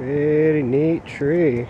Pretty neat tree.